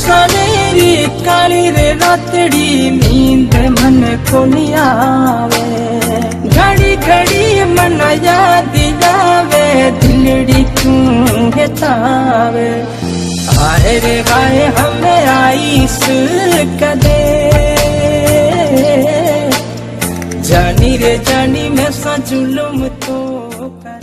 सवेरी काली रे रातड़ी नींद मन को आवे घड़ी घड़ी मन याद आवे दिलड़ी क्यों हेतावे आए रे हमें आईस कदे जानी रे जानी मैं सा जुलुम तो कर